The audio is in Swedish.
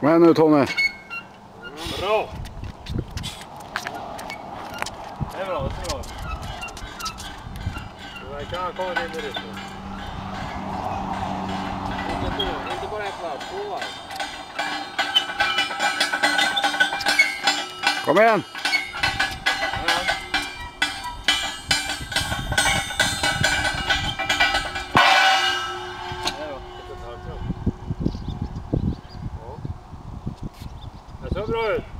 Kom igen nu Tony. Bra! Det är bra, det är bra. Du verkar ha kommit in i rytmen. Inte bara ett varv, två varv. Kom igen. Доброе!